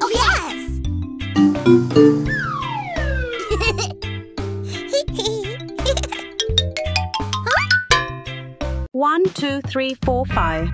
oh, yes! One, two, three, four, five.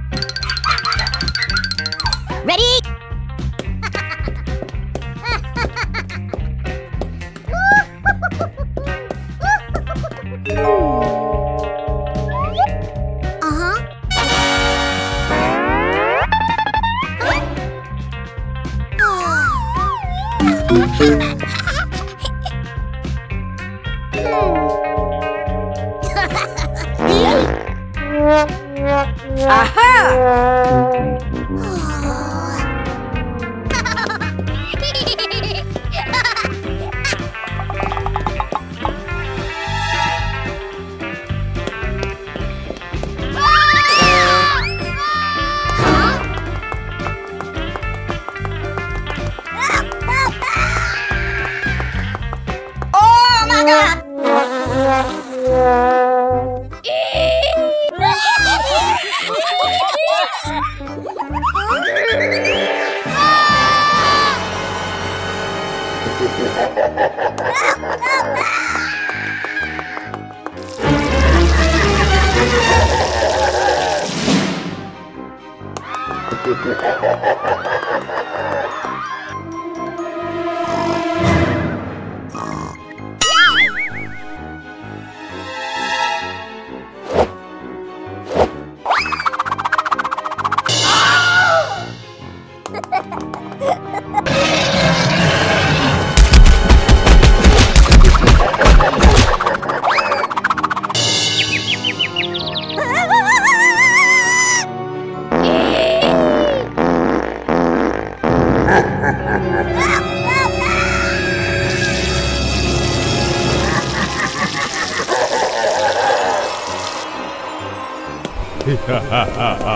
ha ha ha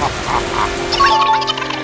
ハハハハ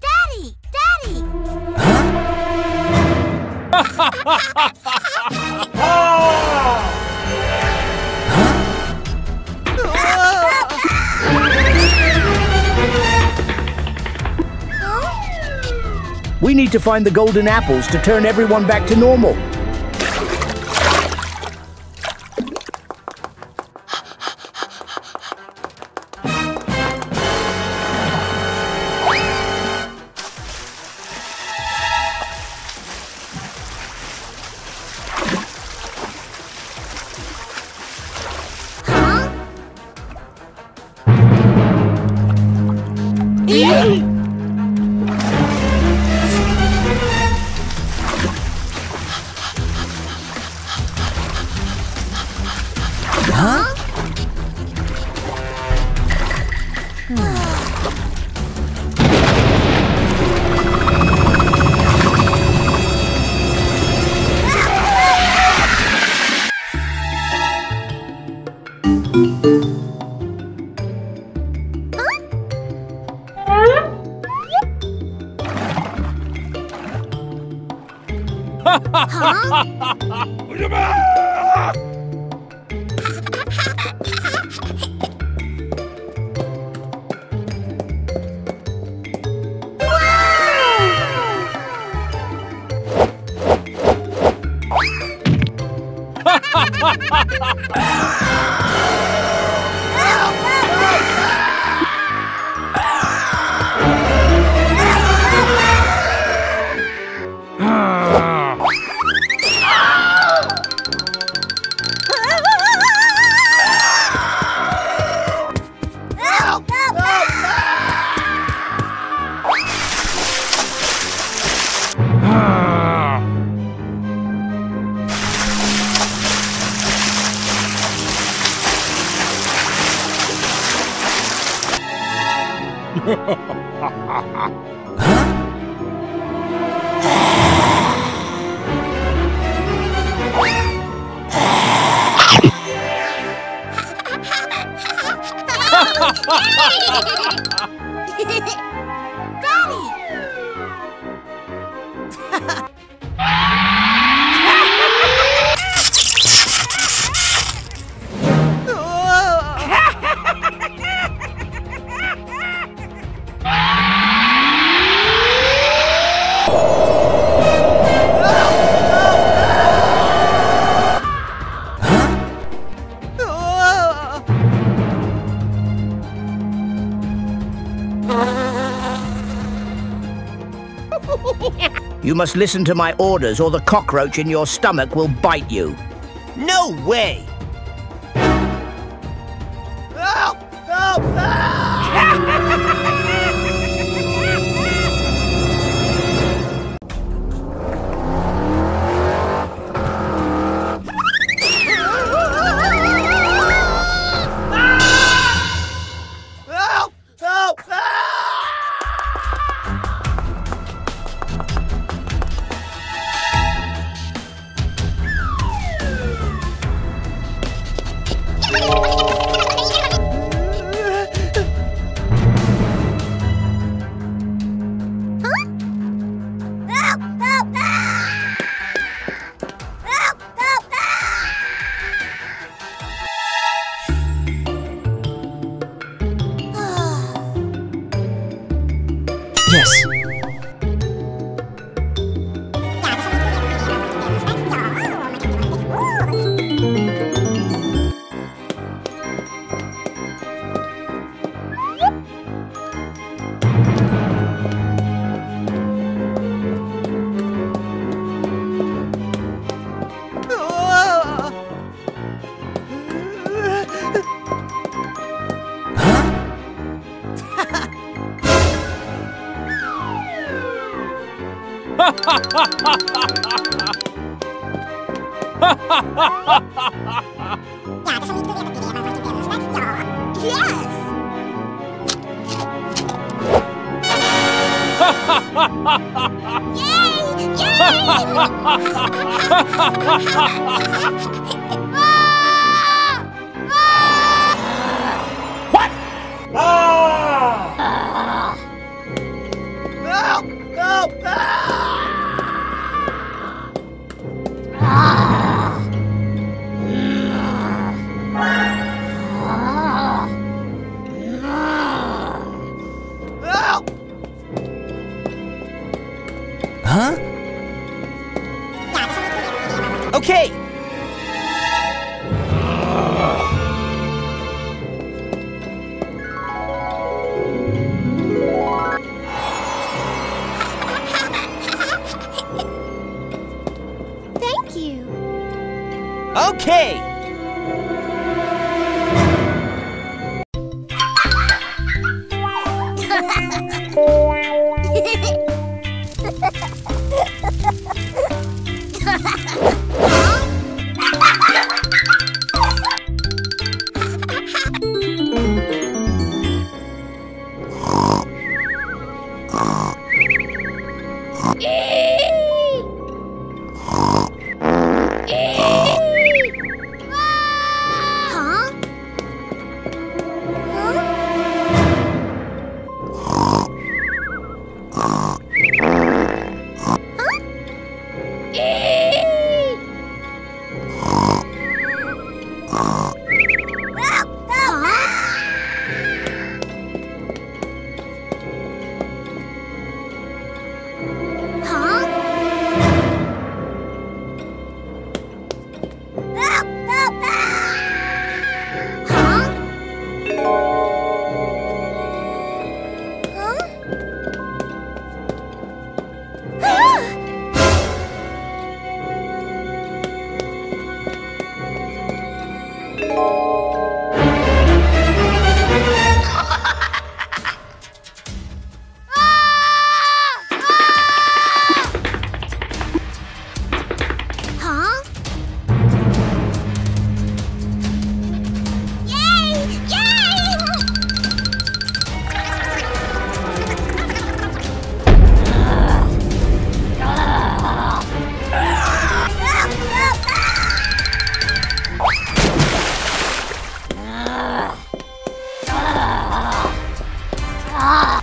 Daddy! Daddy! Huh? We need to find the golden apples to turn everyone back to normal. Must listen to my orders or the cockroach in your stomach will bite you. No way! You. Okay.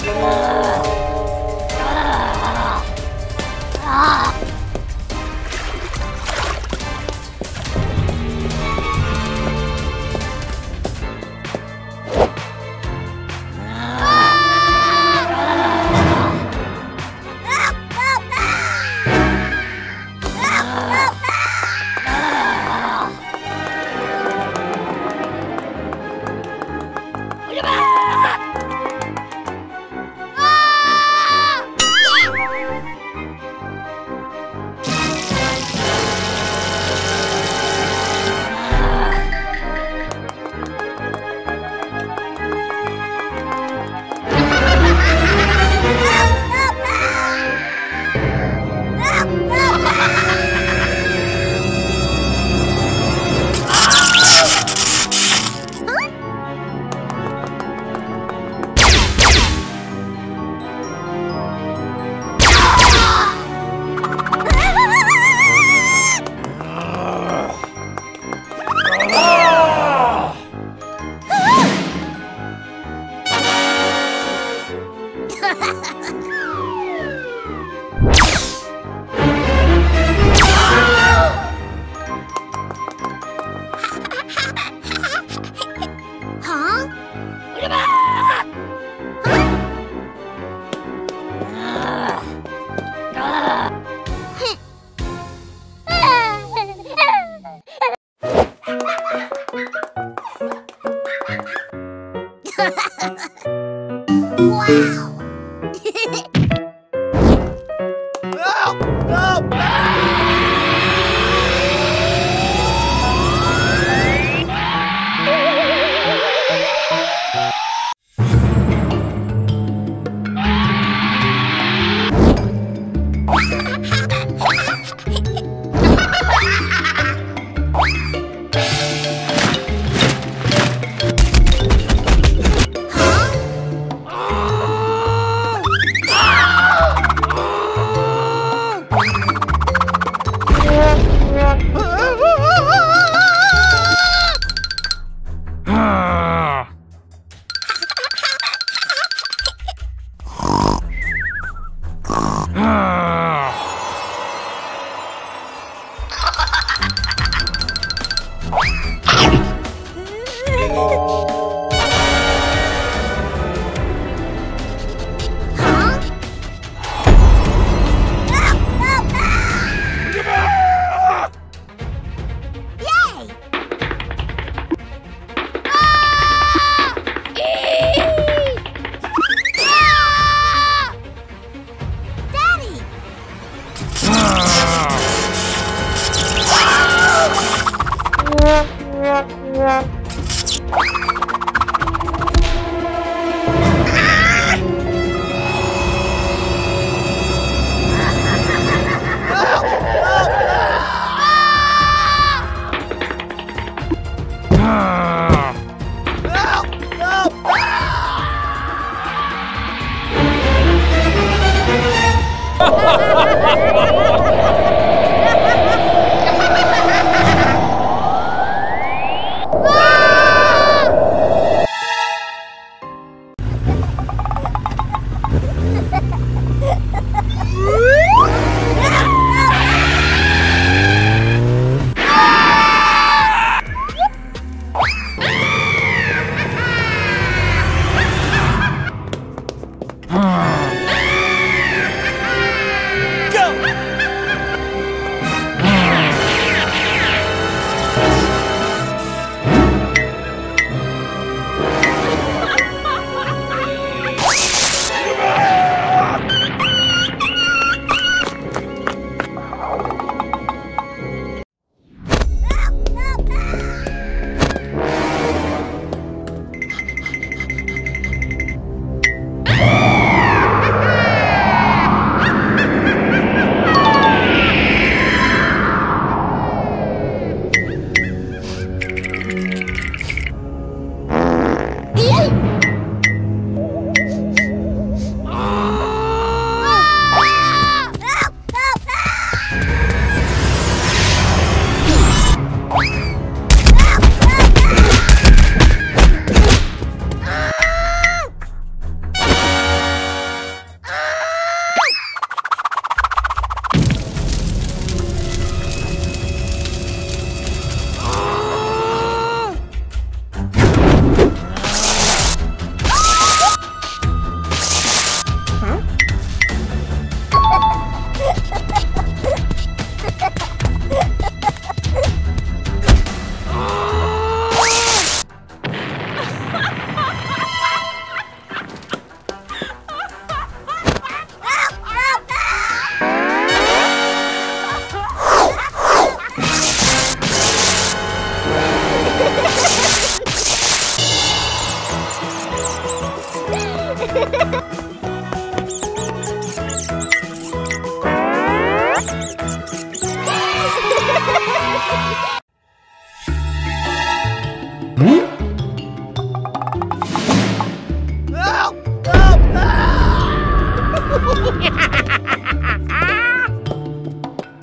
Huh?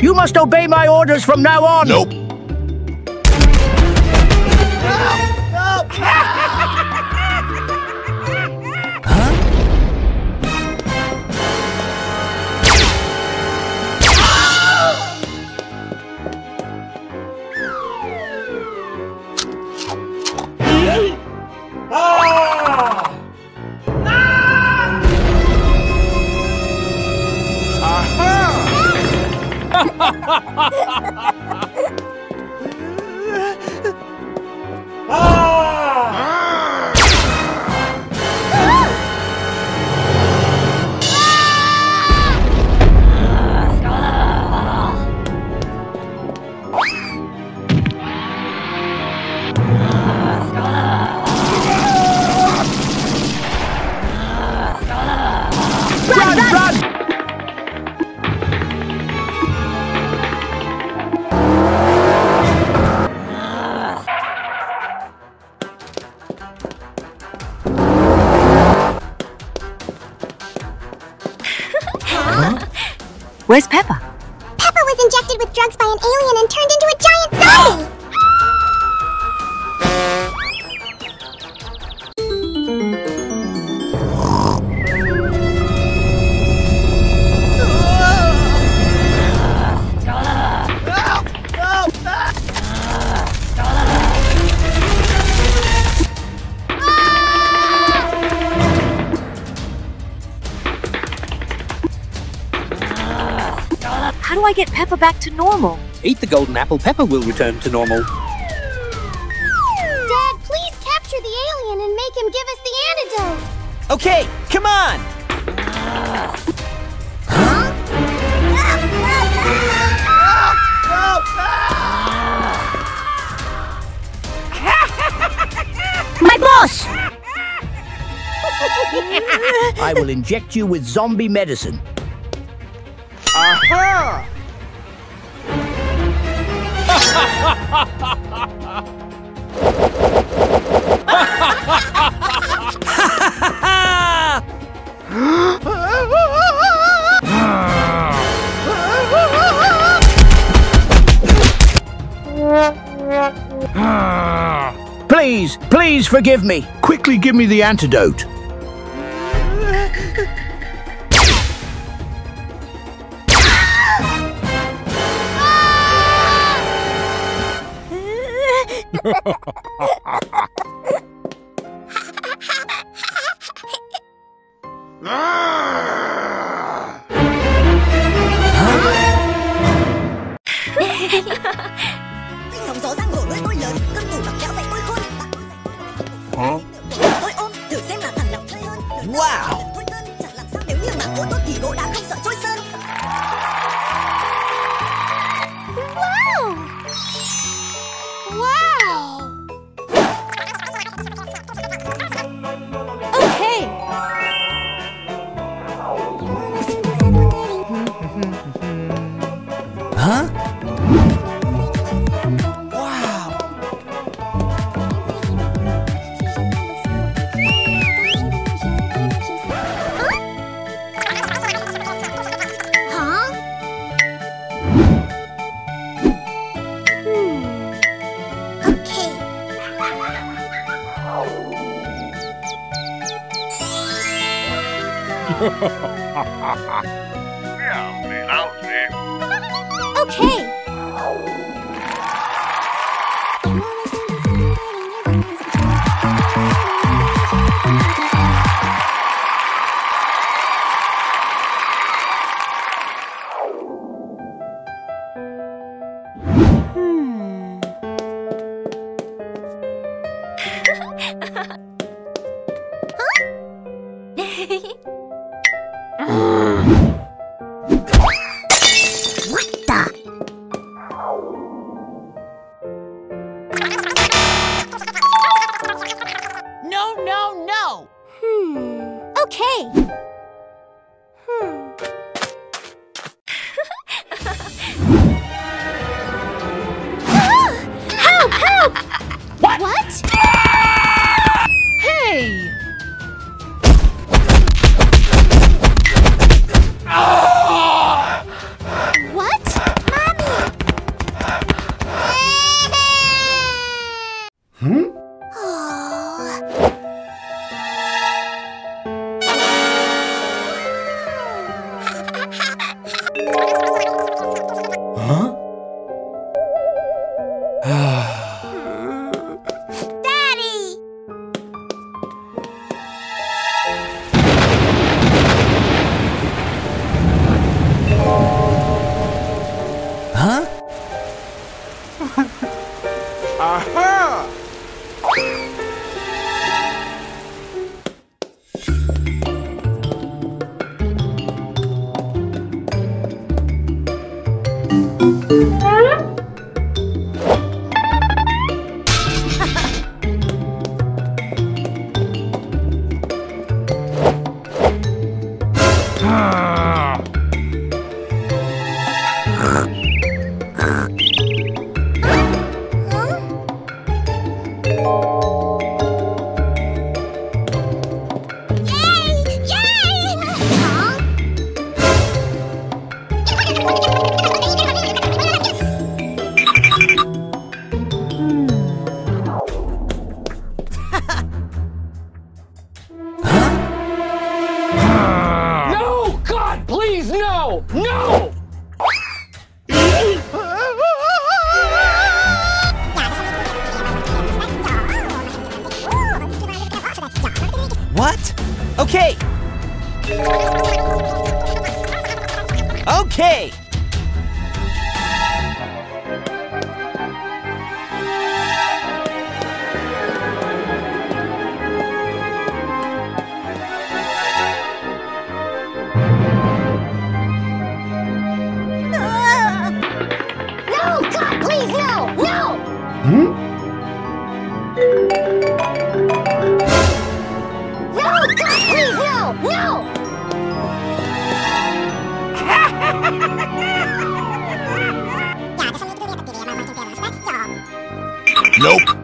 You must obey my orders from now on. Nope. Where's Peppa? Peppa was injected with drugs by an alien and turned into a I get Peppa back to normal? Eat the golden apple, Peppa will return to normal. Dad, please capture the alien and make him give us the antidote! Okay, come on! My boss! I will inject you with zombie medicine. Please, please forgive me. Quickly give me the antidote. Huh? Nope.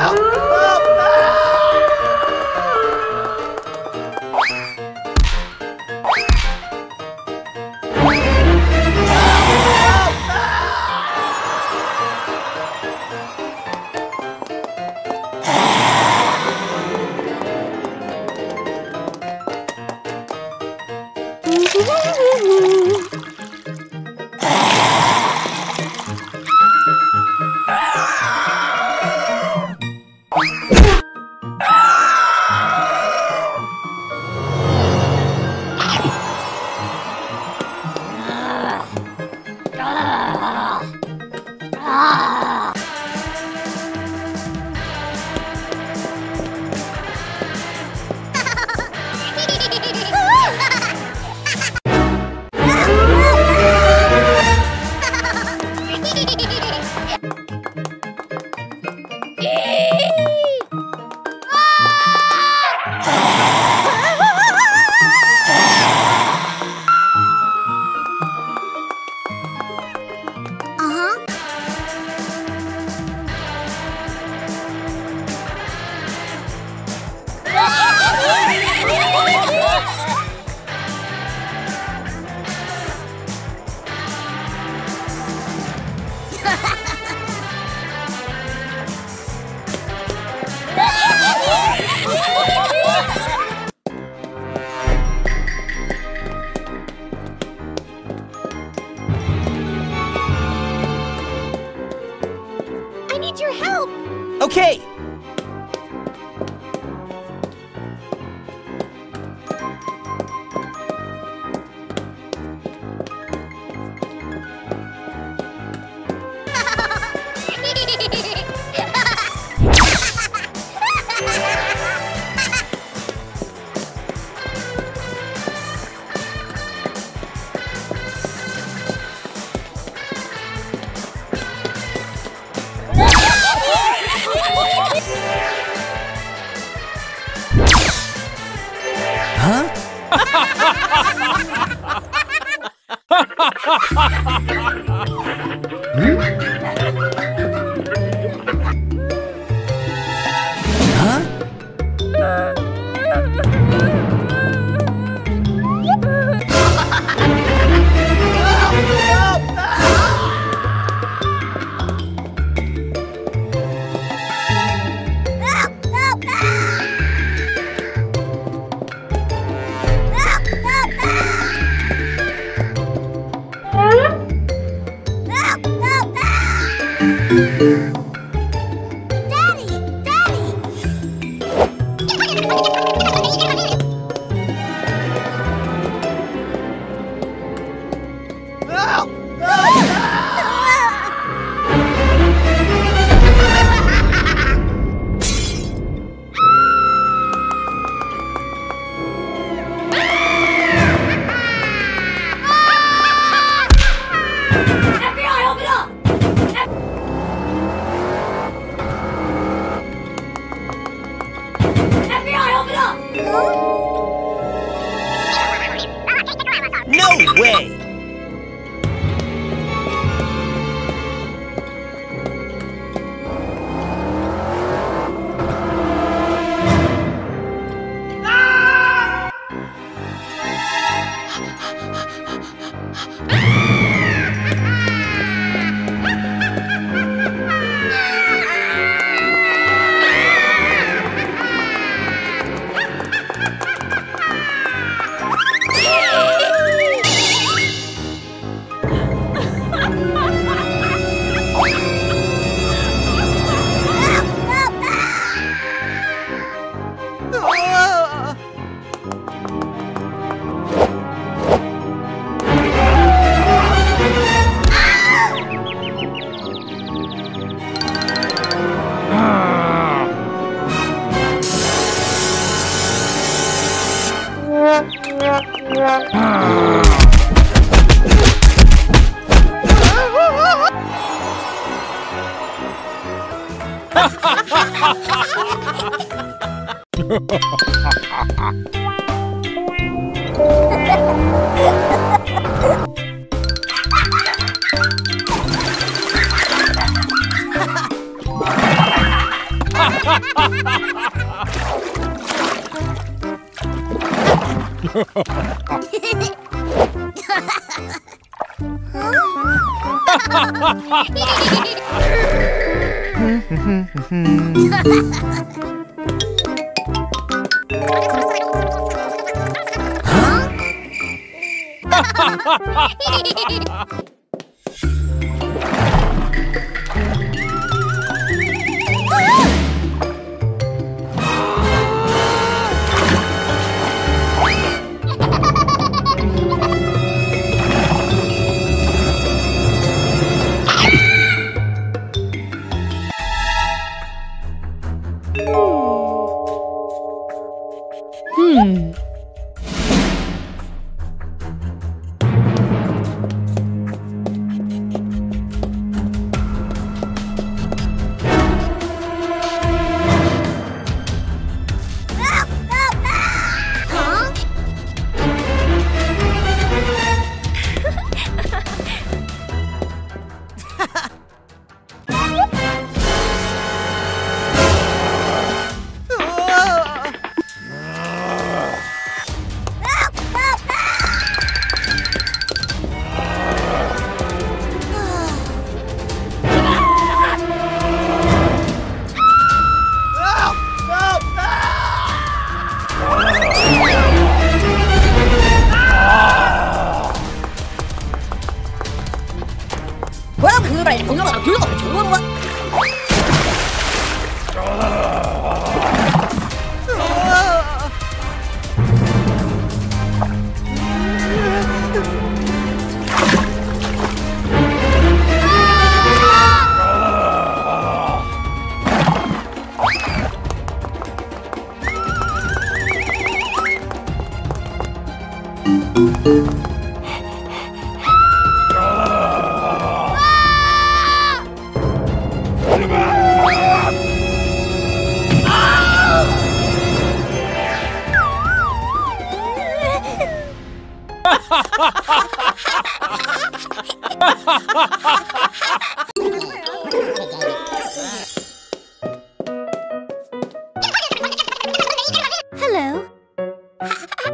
Uh-huh.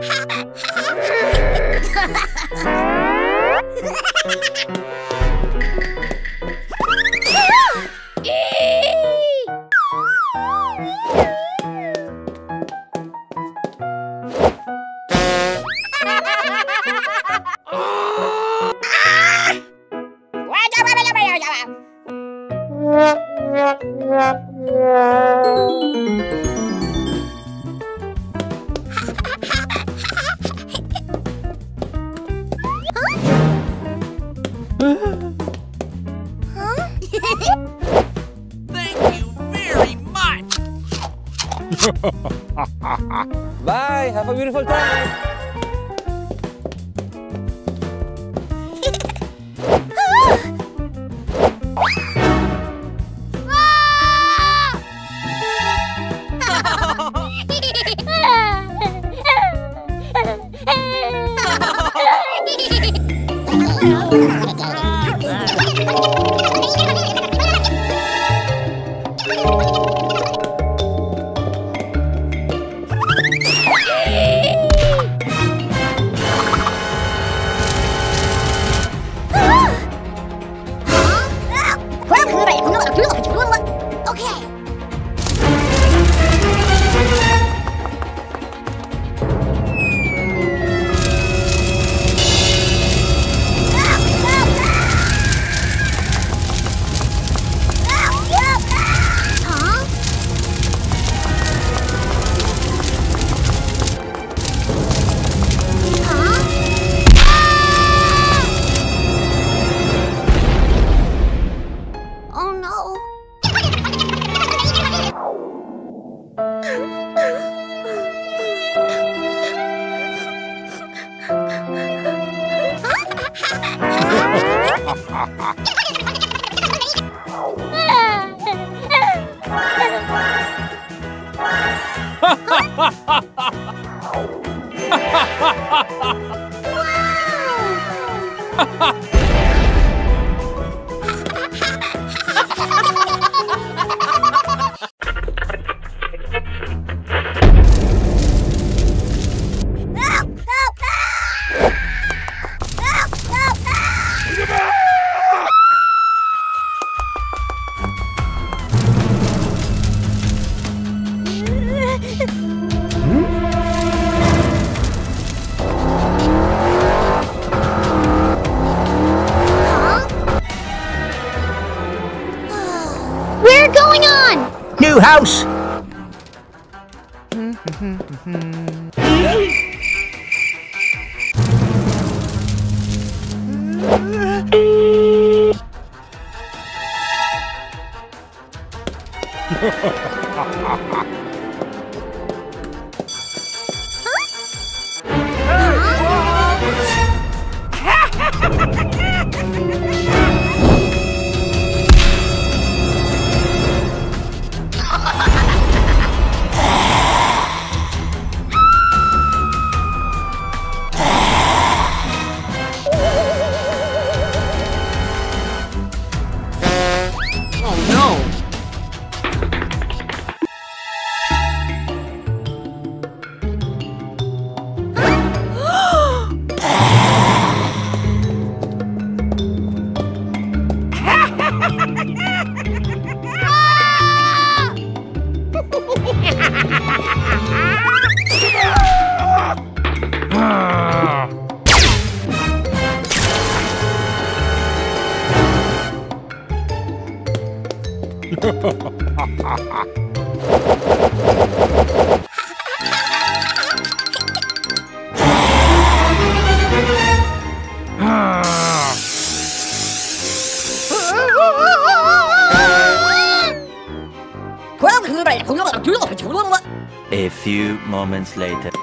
Ha ha ha! We're later.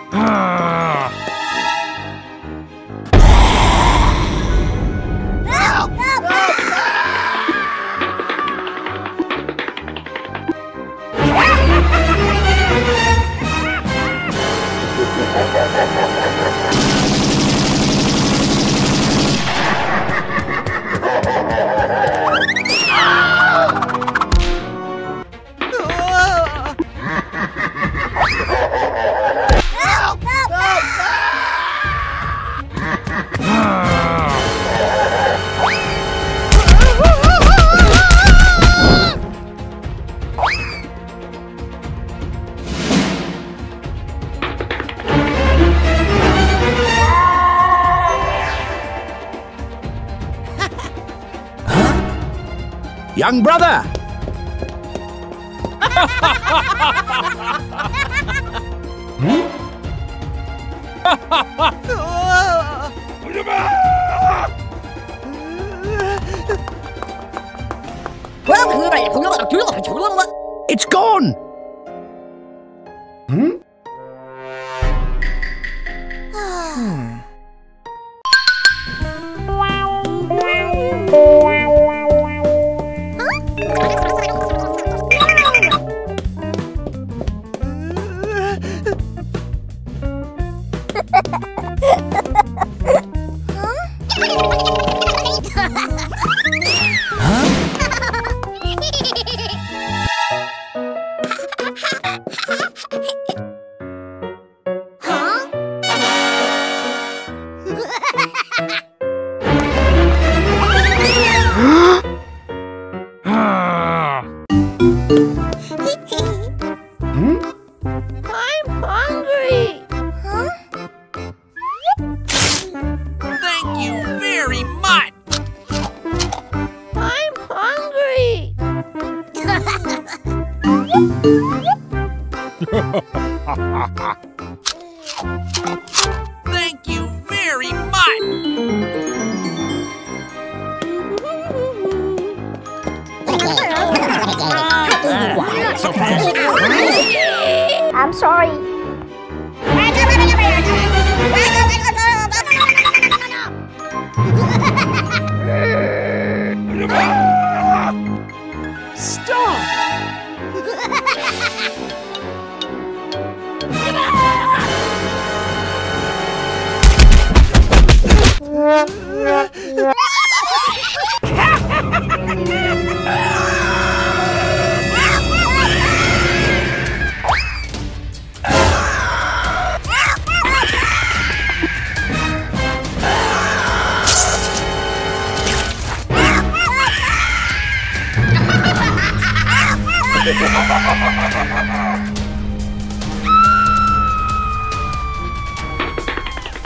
Young brother!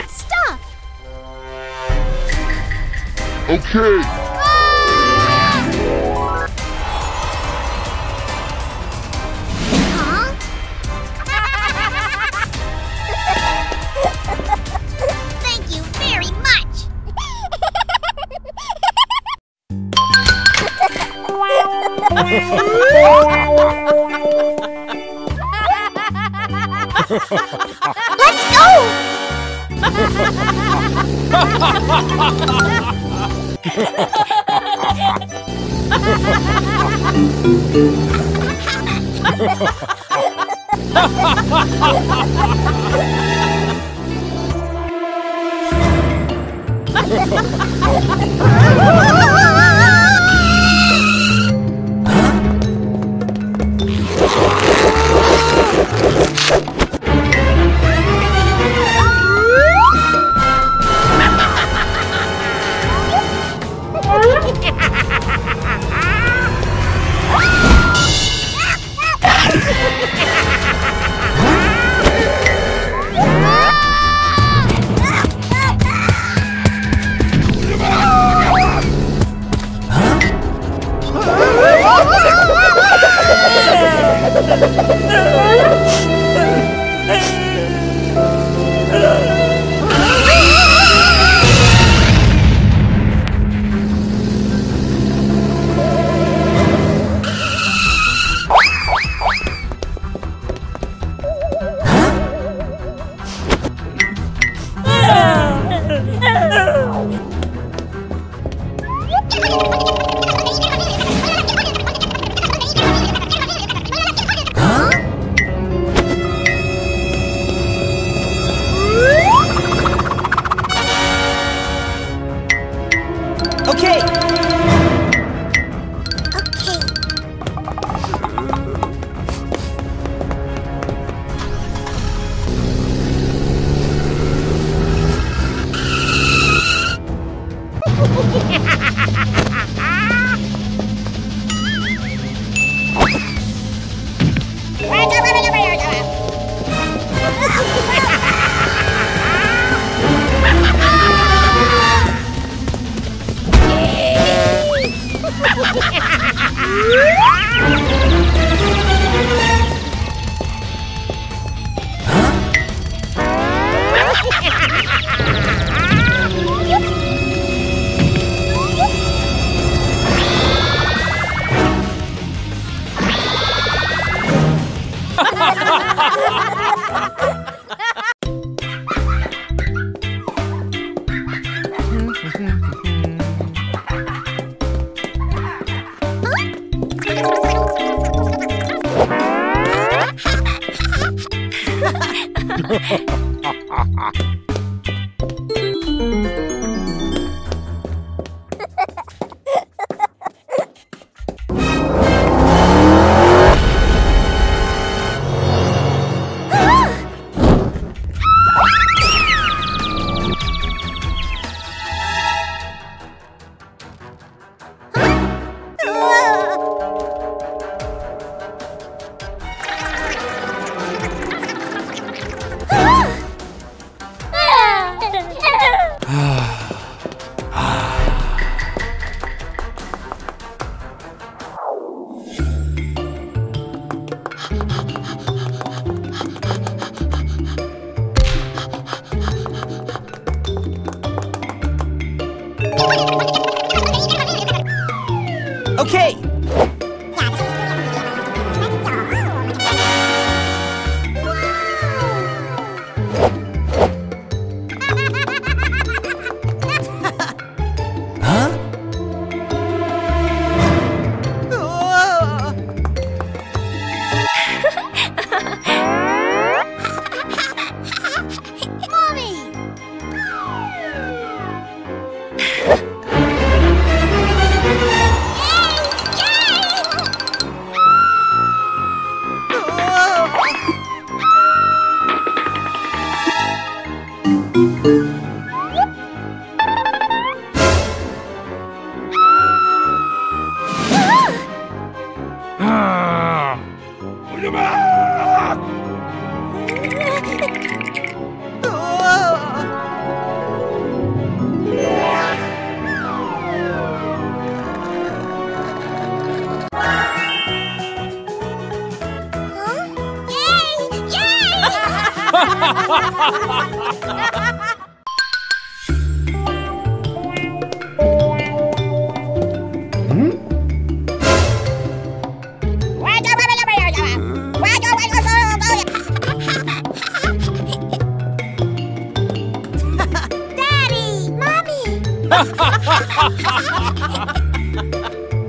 Stop! Okay. Let's go!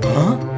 啊。